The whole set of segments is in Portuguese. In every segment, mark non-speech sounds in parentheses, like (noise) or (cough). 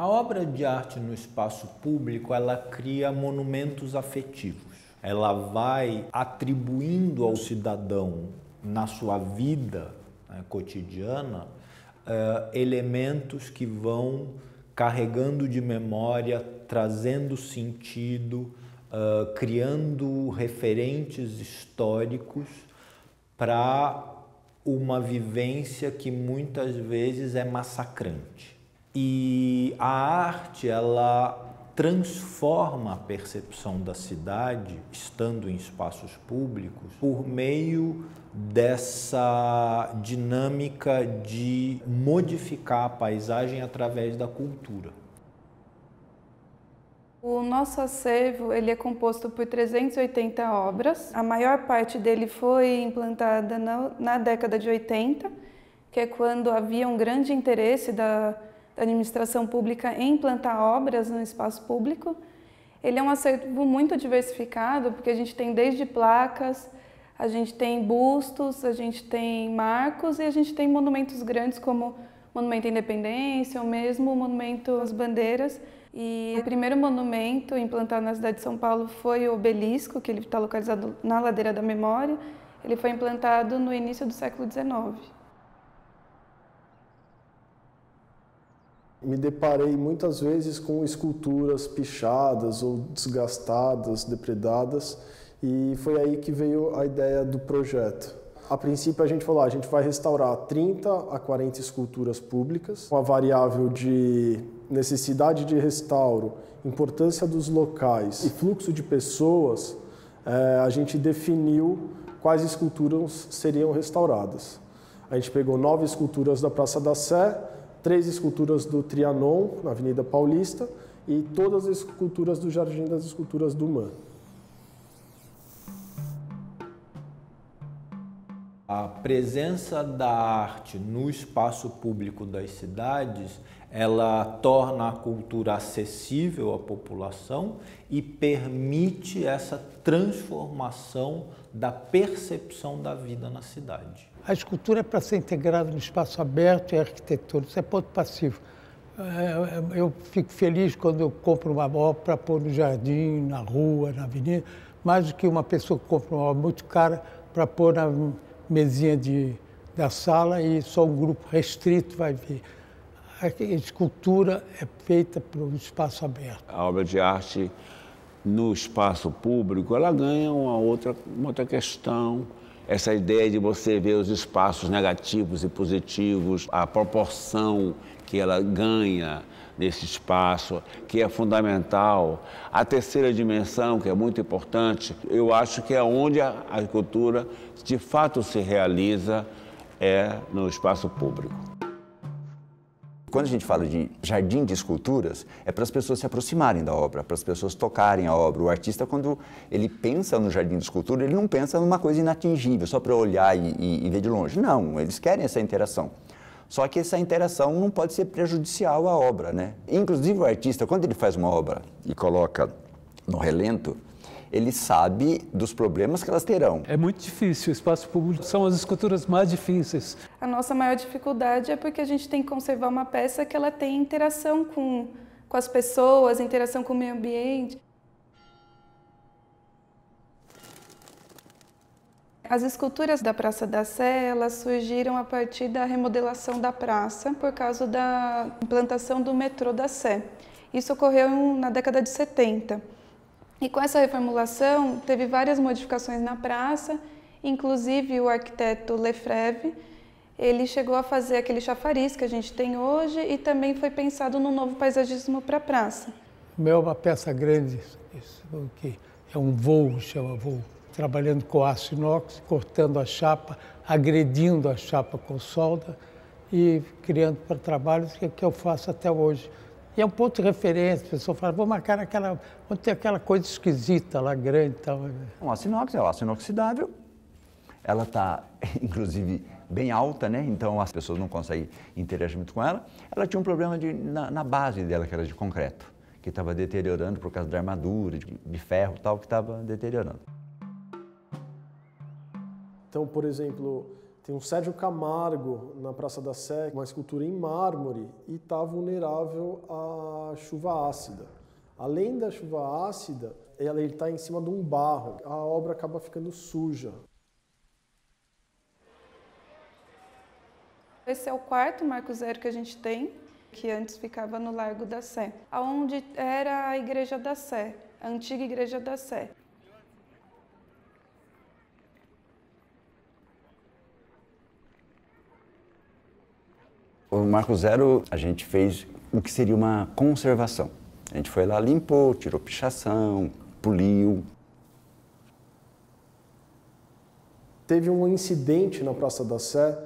A obra de arte no espaço público, ela cria monumentos afetivos. Ela vai atribuindo ao cidadão na sua vida né, cotidiana uh, elementos que vão carregando de memória, trazendo sentido, uh, criando referentes históricos para uma vivência que muitas vezes é massacrante. E a arte, ela transforma a percepção da cidade, estando em espaços públicos, por meio dessa dinâmica de modificar a paisagem através da cultura. O nosso acervo ele é composto por 380 obras. A maior parte dele foi implantada na, na década de 80, que é quando havia um grande interesse da, da administração pública em implantar obras no espaço público. Ele é um acervo muito diversificado, porque a gente tem desde placas, a gente tem bustos, a gente tem marcos e a gente tem monumentos grandes como o Monumento à Independência ou mesmo o Monumento às Bandeiras. E o primeiro monumento implantado na cidade de São Paulo foi o obelisco, que ele está localizado na Ladeira da Memória. Ele foi implantado no início do século XIX. Me deparei muitas vezes com esculturas pichadas ou desgastadas, depredadas, e foi aí que veio a ideia do projeto. A princípio a gente falou, ah, a gente vai restaurar 30 a 40 esculturas públicas, com a variável de necessidade de restauro, importância dos locais e fluxo de pessoas, é, a gente definiu quais esculturas seriam restauradas. A gente pegou nove esculturas da Praça da Sé, três esculturas do Trianon, na Avenida Paulista, e todas as esculturas do Jardim das Esculturas do Man. A presença da arte no espaço público das cidades, ela torna a cultura acessível à população e permite essa transformação da percepção da vida na cidade. A escultura é para ser integrada no espaço aberto e arquitetura, isso é ponto passivo. É, eu fico feliz quando eu compro uma obra para pôr no jardim, na rua, na avenida, mais do que uma pessoa que compra uma obra muito cara para pôr na mesinha de, da sala e só um grupo restrito vai ver. A escultura é feita para o espaço aberto. A obra de arte no espaço público, ela ganha uma outra, uma outra questão. Essa ideia de você ver os espaços negativos e positivos, a proporção que ela ganha nesse espaço, que é fundamental. A terceira dimensão, que é muito importante, eu acho que é onde a agricultura de fato se realiza é no espaço público. Quando a gente fala de jardim de esculturas, é para as pessoas se aproximarem da obra, para as pessoas tocarem a obra. O artista, quando ele pensa no jardim de escultura, ele não pensa numa coisa inatingível, só para olhar e, e, e ver de longe. Não, eles querem essa interação. Só que essa interação não pode ser prejudicial à obra, né? Inclusive o artista, quando ele faz uma obra e coloca no relento, ele sabe dos problemas que elas terão. É muito difícil, o espaço público são as esculturas mais difíceis. A nossa maior dificuldade é porque a gente tem que conservar uma peça que ela tem interação com, com as pessoas, interação com o meio ambiente. As esculturas da Praça da Sé, elas surgiram a partir da remodelação da praça por causa da implantação do metrô da Sé. Isso ocorreu na década de 70. E com essa reformulação, teve várias modificações na praça, inclusive o arquiteto Lefreve, ele chegou a fazer aquele chafariz que a gente tem hoje e também foi pensado no novo paisagismo para a praça. O meu é uma peça grande, isso, que é um voo, chama voo trabalhando com aço inox, cortando a chapa, agredindo a chapa com solda e criando para trabalhos que, que eu faço até hoje. E é um ponto de referência, a pessoa fala, vou marcar aquela, onde tem aquela coisa esquisita lá, grande e tal. Um aço inox é o aço inoxidável, ela está, (laughs) inclusive, bem alta, né? então as pessoas não conseguem interagir muito com ela. Ela tinha um problema de, na, na base dela, que era de concreto, que estava deteriorando por causa da armadura, de, de ferro e tal, que estava deteriorando. Então, por exemplo, Tem um Sérgio Camargo na Praça da Sé, uma escultura em mármore e está vulnerável à chuva ácida. Além da chuva ácida, ela está em cima de um barro. A obra acaba ficando suja. Esse é o quarto Marco Zero que a gente tem, que antes ficava no Largo da Sé, onde era a Igreja da Sé, a antiga Igreja da Sé. O Marco Zero, a gente fez o que seria uma conservação. A gente foi lá, limpou, tirou pichação, poliu. Teve um incidente na Praça da Sé,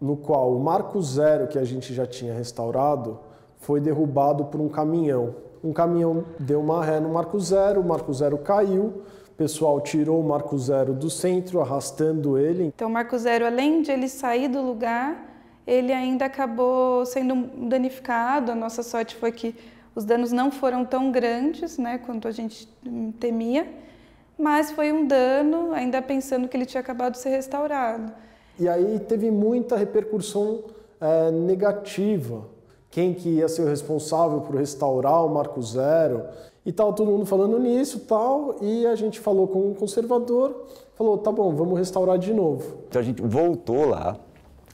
no qual o Marco Zero, que a gente já tinha restaurado, foi derrubado por um caminhão. Um caminhão deu uma ré no Marco Zero, o Marco Zero caiu, o pessoal tirou o Marco Zero do centro, arrastando ele. Então, o Marco Zero, além de ele sair do lugar, ele ainda acabou sendo danificado. A nossa sorte foi que os danos não foram tão grandes, né, quanto a gente temia, mas foi um dano, ainda pensando que ele tinha acabado de ser restaurado. E aí teve muita repercussão é, negativa. Quem que ia ser o responsável por restaurar o Marco Zero? E tal, todo mundo falando nisso tal, e a gente falou com um conservador, falou, tá bom, vamos restaurar de novo. Então a gente voltou lá,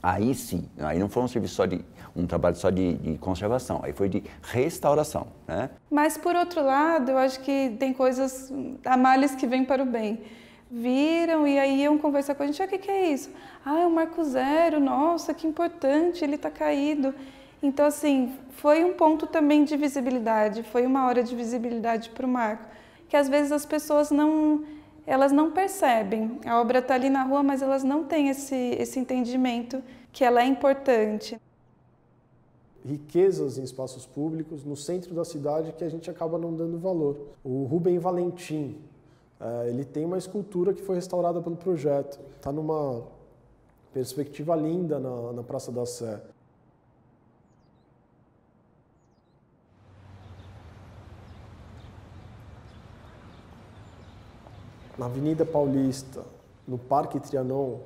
aí sim, aí não foi um serviço só de um trabalho só de, de, conservação, aí foi de restauração, né? Mas por outro lado, eu acho que tem coisas, há males que vêm para o bem. Viram e aí iam conversar com a gente, ah, o que, que é isso? Ah, é o Marco Zero, nossa, que importante, ele está caído. Então, assim, foi um ponto também de visibilidade, foi uma hora de visibilidade para o Marco, que às vezes as pessoas não, elas não percebem. A obra está ali na rua, mas elas não têm esse, esse entendimento que ela é importante. Riquezas em espaços públicos no centro da cidade que a gente acaba não dando valor. O Rubem Valentim, é, ele tem uma escultura que foi restaurada pelo projeto. Está numa perspectiva linda na, na Praça da Sé. Na Avenida Paulista, no Parque Trianon,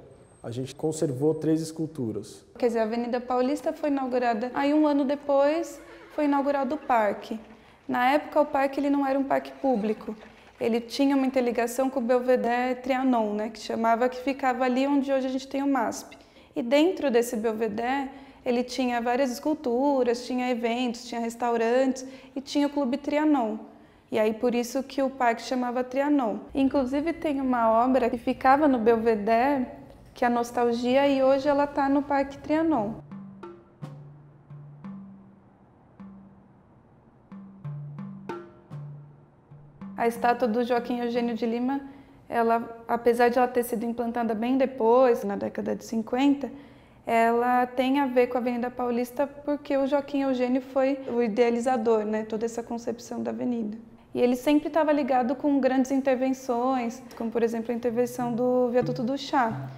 a gente conservou três esculturas. Quer dizer, a Avenida Paulista foi inaugurada, aí um ano depois foi inaugurado o parque. Na época o parque ele não era um parque público, ele tinha uma interligação com o Belvedere Trianon, né, que chamava que ficava ali onde hoje a gente tem o MASP. E dentro desse Belvedere ele tinha várias esculturas, tinha eventos, tinha restaurantes e tinha o Clube Trianon. E aí por isso que o parque chamava Trianon. Inclusive tem uma obra que ficava no Belvedere, que é a Nostalgia, e hoje ela está no Parque Trianon. A estátua do Joaquim Eugênio de Lima, ela, apesar de ela ter sido implantada bem depois, na década de 50, ela tem a ver com a Avenida Paulista porque o Joaquim Eugênio foi o idealizador, né, toda essa concepção da avenida. E ele sempre estava ligado com grandes intervenções, como por exemplo a intervenção do Viaduto do Chá.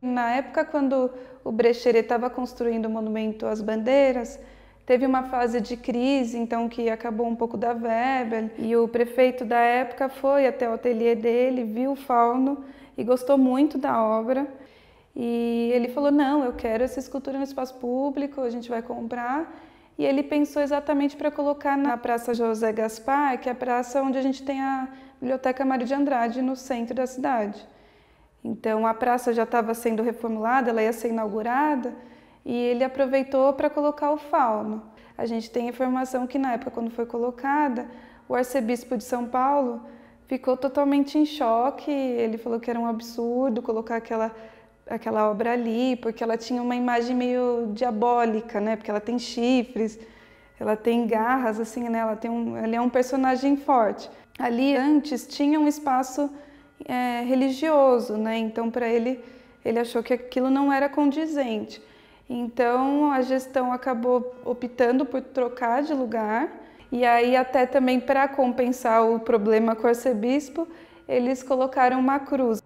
Na época, quando o Brecheret estava construindo o monumento às bandeiras, teve uma fase de crise, então que acabou um pouco da verba, e o prefeito da época foi até o ateliê dele, viu o fauno e gostou muito da obra. E ele falou: "Não, eu quero essa escultura no espaço público, a gente vai comprar". E ele pensou exatamente para colocar na Praça José Gaspar, que é a praça onde a gente tem a Biblioteca Mário de Andrade, no centro da cidade. Então a praça já estava sendo reformulada, ela ia ser inaugurada e ele aproveitou para colocar o fauno. A gente tem informação que na época quando foi colocada, o arcebispo de São Paulo ficou totalmente em choque. Ele falou que era um absurdo colocar aquela aquela obra ali, porque ela tinha uma imagem meio diabólica, né? Porque ela tem chifres, ela tem garras assim, né? Ela tem um, ela é um personagem forte. Ali antes tinha um espaço é, religioso, né? Então, para ele, ele achou que aquilo não era condizente. Então, a gestão acabou optando por trocar de lugar. E aí, até também para compensar o problema com o arcebispo, eles colocaram uma cruz.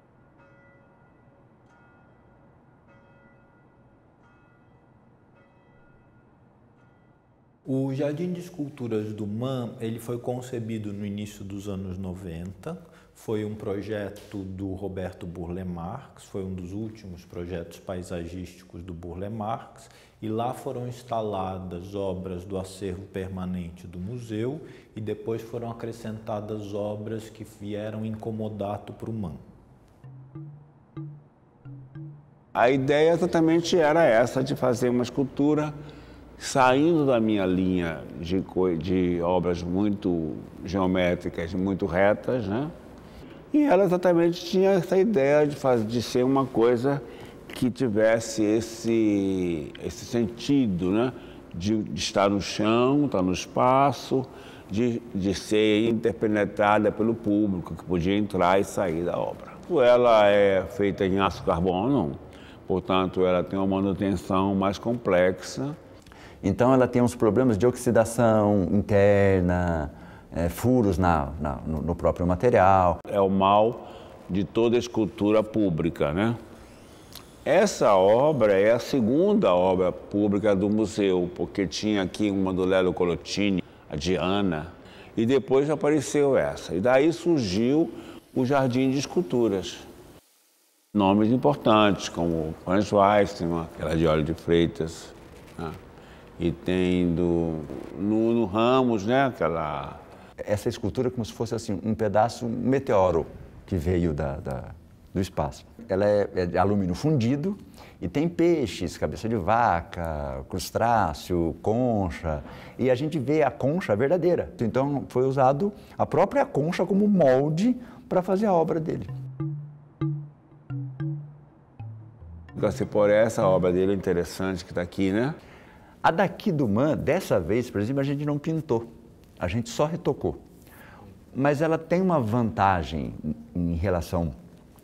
O Jardim de Esculturas do MAN ele foi concebido no início dos anos 90. Foi um projeto do Roberto Burle Marx, foi um dos últimos projetos paisagísticos do Burle Marx, e lá foram instaladas obras do acervo permanente do museu e depois foram acrescentadas obras que vieram em comodato para o MAN. A ideia exatamente era essa, de fazer uma escultura saindo da minha linha de, de obras muito geométricas, muito retas, né? E ela exatamente tinha essa ideia de, fazer, de ser uma coisa que tivesse esse, esse sentido, né? De, de estar no chão, estar no espaço, de, de ser interpenetrada pelo público, que podia entrar e sair da obra. Ela é feita em aço carbono, portanto, ela tem uma manutenção mais complexa então ela tem uns problemas de oxidação interna, é, furos na, na, no próprio material. É o mal de toda escultura pública, né? Essa obra é a segunda obra pública do museu, porque tinha aqui uma do Lelo Colottini, a Diana, e depois apareceu essa. E daí surgiu o Jardim de Esculturas. Nomes importantes, como Franz Weissman, aquela de Óleo de Freitas, né? E tem do Nuno Ramos, né? Aquela. Essa escultura é como se fosse assim um pedaço um meteoro que veio da, da do espaço. Ela é, é, de alumínio fundido e tem peixes, cabeça de vaca, crustáceo, concha. E a gente vê a concha verdadeira. Então foi usado a própria concha como molde para fazer a obra dele. por essa obra dele é interessante que está aqui, né? A daqui do Man, dessa vez, por exemplo, a gente não pintou, a gente só retocou. Mas ela tem uma vantagem em relação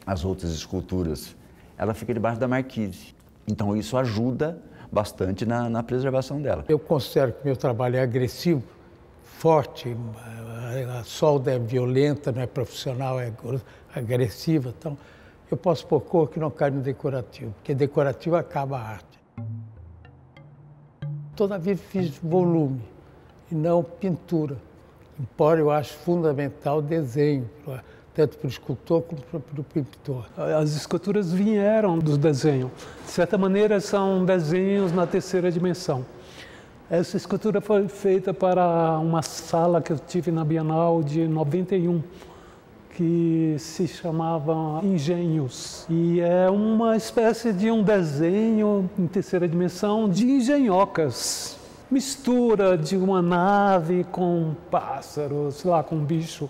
às outras esculturas. Ela fica debaixo da marquise. Então isso ajuda bastante na, na preservação dela. Eu considero que meu trabalho é agressivo, forte, a solda é violenta, não é profissional, é agressiva. Então, eu posso pôr cor que não cai no decorativo, porque decorativo acaba a arte. Todavia fiz volume e não pintura. Embora eu acho fundamental o desenho, tanto para o escultor como para o pintor. As esculturas vieram do desenho. De certa maneira, são desenhos na terceira dimensão. Essa escultura foi feita para uma sala que eu tive na Bienal de 91 que se chamava Engenhos. E é uma espécie de um desenho em terceira dimensão de engenhocas. Mistura de uma nave com pássaros, sei lá, com um bicho.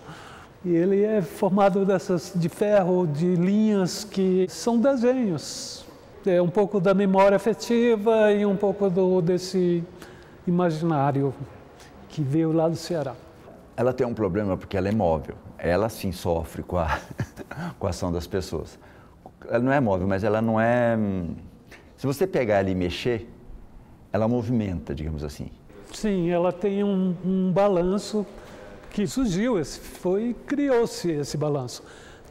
E ele é formado dessas de ferro, de linhas que são desenhos. É um pouco da memória afetiva e um pouco do, desse imaginário que veio lá do Ceará. Ela tem um problema porque ela é móvel ela sim sofre com a, (laughs) com a ação das pessoas. Ela não é móvel, mas ela não é. Hum, se você pegar ela e mexer, ela movimenta, digamos assim. Sim, ela tem um, um balanço que surgiu, esse, foi criou-se esse balanço.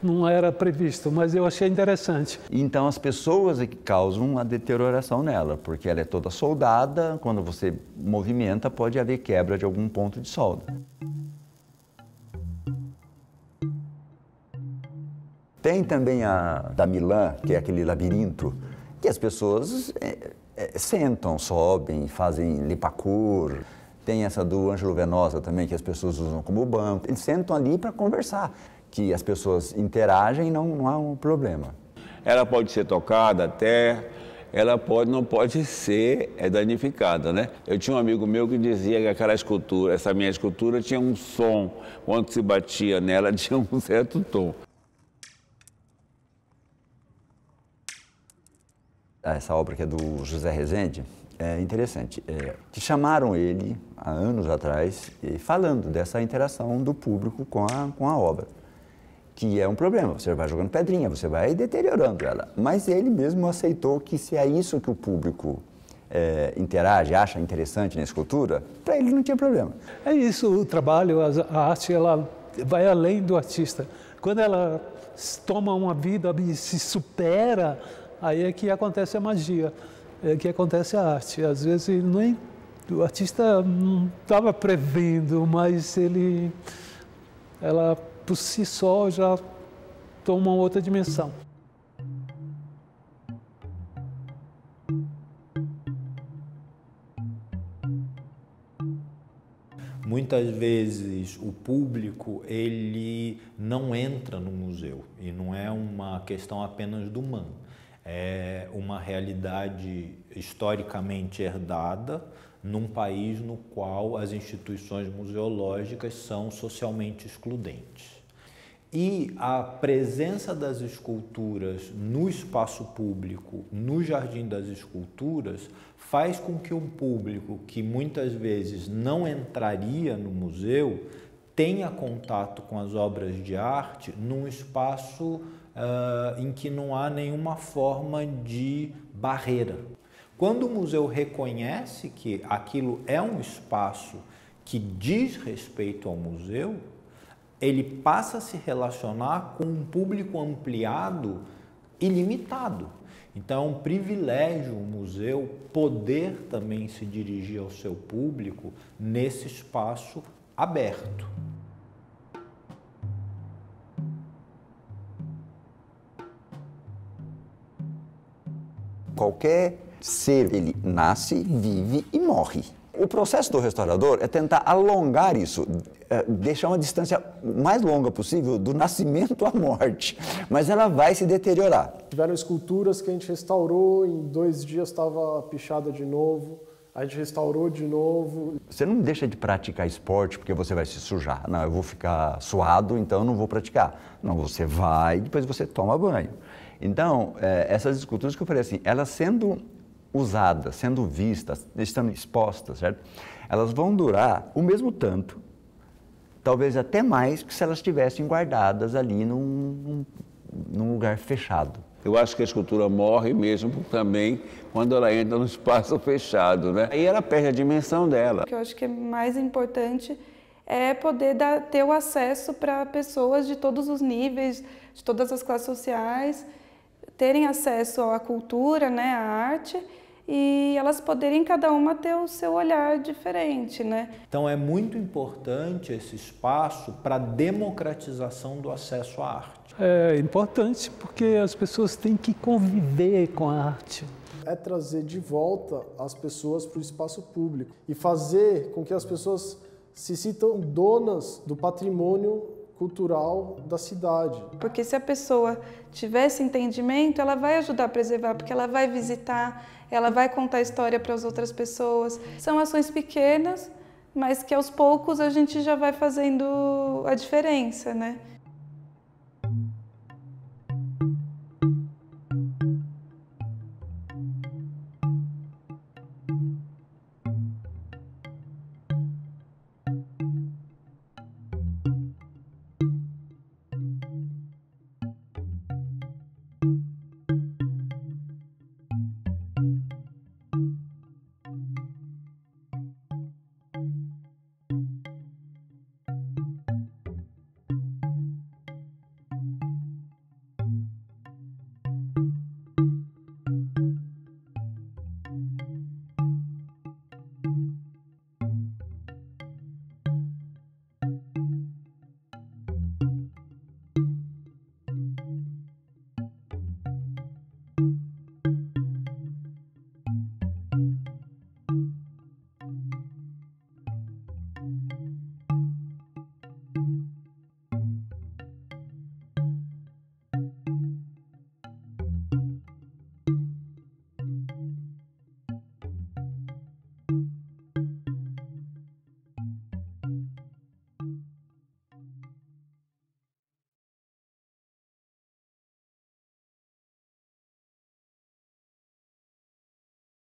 Não era previsto, mas eu achei interessante. Então as pessoas é que causam a deterioração nela, porque ela é toda soldada, quando você movimenta pode haver quebra de algum ponto de solda. Tem também a da Milan, que é aquele labirinto, que as pessoas é, é, sentam, sobem, fazem lipacur. Tem essa do Ângelo Venosa também, que as pessoas usam como banco. Eles sentam ali para conversar, que as pessoas interagem e não, não há um problema. Ela pode ser tocada até, ela pode, não pode ser é danificada, né? Eu tinha um amigo meu que dizia que aquela escultura, essa minha escultura tinha um som, quando se batia nela (laughs) tinha um certo tom. Essa obra que é do José Rezende, é interessante, é, que chamaram ele há anos atrás falando dessa interação do público com a, com a obra, que é um problema, você vai jogando pedrinha, você vai deteriorando ela, mas ele mesmo aceitou que se é isso que o público é, interage, acha interessante na escultura, para ele não tinha problema. É isso, o trabalho, a arte, ela vai além do artista. Quando ela toma uma vida e se supera Aí é que acontece a magia, é que acontece a arte. Às vezes nem o artista não estava prevendo, mas ele, ela por si só já toma outra dimensão. Muitas vezes o público ele não entra no museu e não é uma questão apenas do MAN. É uma realidade historicamente herdada num país no qual as instituições museológicas são socialmente excludentes. E a presença das esculturas no espaço público, no Jardim das Esculturas, faz com que um público que muitas vezes não entraria no museu tenha contato com as obras de arte num espaço uh, em que não há nenhuma forma de barreira. Quando o museu reconhece que aquilo é um espaço que diz respeito ao museu, ele passa a se relacionar com um público ampliado ilimitado. Então, é um privilégio o museu poder também se dirigir ao seu público nesse espaço aberto. Qualquer ser, ele nasce, vive e morre. O processo do restaurador é tentar alongar isso, é, deixar uma distância mais longa possível do nascimento à morte, mas ela vai se deteriorar. Tiveram esculturas que a gente restaurou, em dois dias estava pichada de novo, a gente restaurou de novo. Você não deixa de praticar esporte porque você vai se sujar. Não, eu vou ficar suado, então eu não vou praticar. Não, você vai, depois você toma banho. Então, é, essas esculturas que eu falei assim, elas sendo usadas, sendo vistas, estando expostas, certo? Elas vão durar o mesmo tanto, talvez até mais que se elas estivessem guardadas ali num, num lugar fechado. Eu acho que a escultura morre mesmo também quando ela entra no espaço (laughs) fechado, né? Aí ela perde a dimensão dela. O que eu acho que é mais importante é poder dar, ter o acesso para pessoas de todos os níveis, de todas as classes sociais, terem acesso à cultura, né, à arte e elas poderem cada uma ter o seu olhar diferente, né? Então é muito importante esse espaço para a democratização do acesso à arte. É importante porque as pessoas têm que conviver com a arte. É trazer de volta as pessoas para o espaço público e fazer com que as pessoas se sintam donas do patrimônio cultural da cidade. Porque se a pessoa tiver esse entendimento, ela vai ajudar a preservar, porque ela vai visitar, ela vai contar história para as outras pessoas. São ações pequenas, mas que aos poucos a gente já vai fazendo a diferença, né?